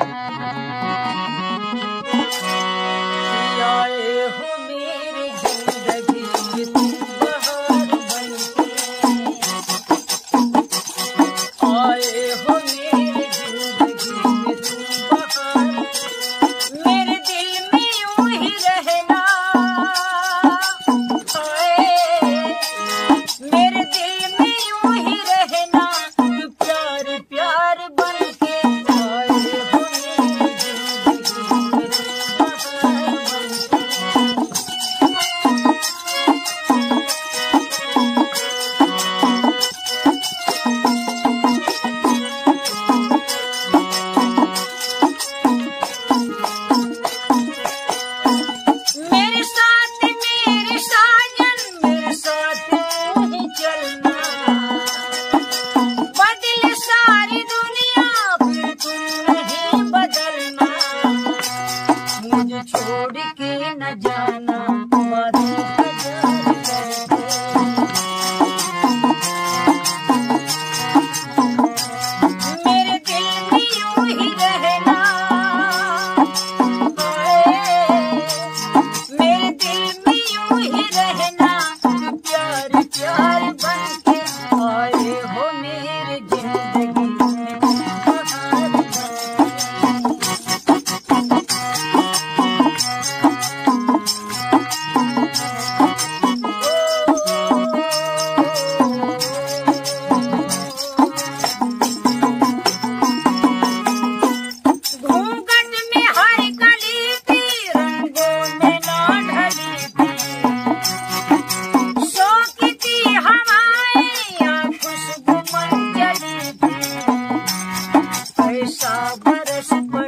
आए मुझे छोड़ के न जाना। Sabra super